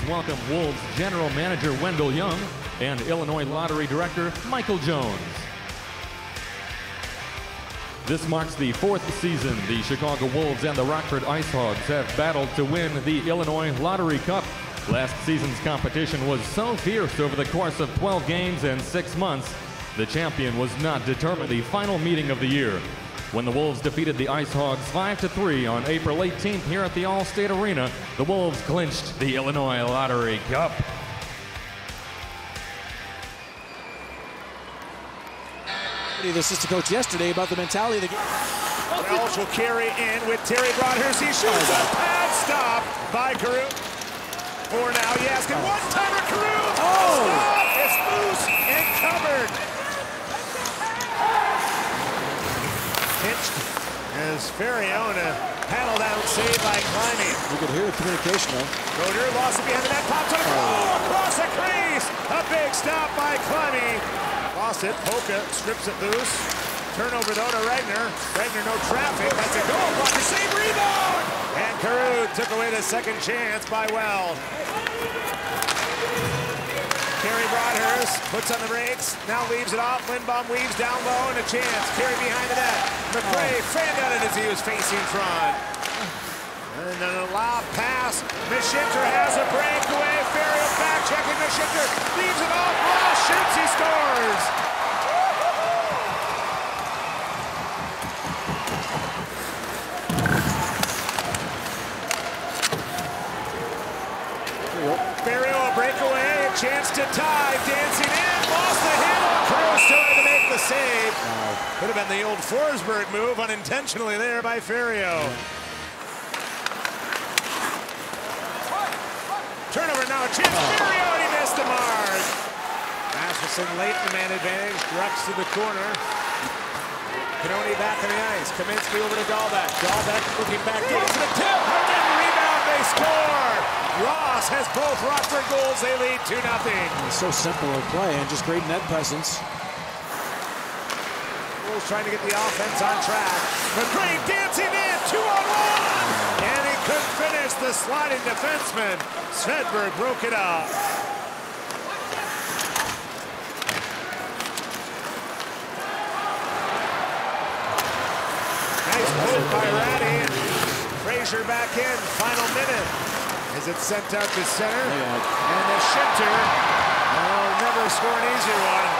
please welcome Wolves General Manager Wendell Young and Illinois Lottery Director Michael Jones. This marks the fourth season the Chicago Wolves and the Rockford IceHogs have battled to win the Illinois Lottery Cup. Last season's competition was so fierce over the course of 12 games and six months, the champion was not determined the final meeting of the year. When the Wolves defeated the IceHogs 5-3 on April 18th here at the Allstate Arena, the Wolves clinched the Illinois Lottery Cup. The assistant coach yesterday about the mentality of the game. Welsh will carry in with Terry Broadhurst. He shoots a oh, pad stop by Carew. For now, Jaskin. One timer, Carew. Oh! Stop. It's loose and covered. Pinched as Ferriona paddled out, saved by climbing. You could hear the communication though. Roder lost it behind the net, popped on oh. across the crease. A big stop by Clemmy. Lost it. Polka strips it loose. Turnover though to Regner. Regner no traffic. That's a goal. Blocker save rebound. And Carew took away the second chance by Weld. Carey puts on the brakes, now leaves it off. Lindbohm weaves down low and a chance. Carey behind the net. McRae oh. fanned out it as he was facing front. And an allowed pass. Mashinter has a breakaway. Ferrier back checking Mashinter. Leaves it off. Ross shoots. He scores. Ferrier a breakaway. Chance to tie. Dancing in. Lost the handle. Cruz trying to make the save. Could have been the old Forsberg move unintentionally there by Ferrier. Turnover now, a chance. Oh. Ferrier, he missed the mark. Masterson late the man advantage. Drux to the corner. Cannone back on the ice. Kaminsky over to Dahlbeck. Dahlbeck looking back. Goes to the tip. They score. Ross has both Rockford goals. They lead 2 nothing. It's so simple to play and just great net presence. Wolves trying to get the offense on track. McRae dancing in. Two on one. And he couldn't finish the sliding defenseman. Svedberg broke it up. Nice move by Rattie. Frazier back in. Final minute. As it's sent out to center. Yeah. And the Shinter. Oh, never score an easy one.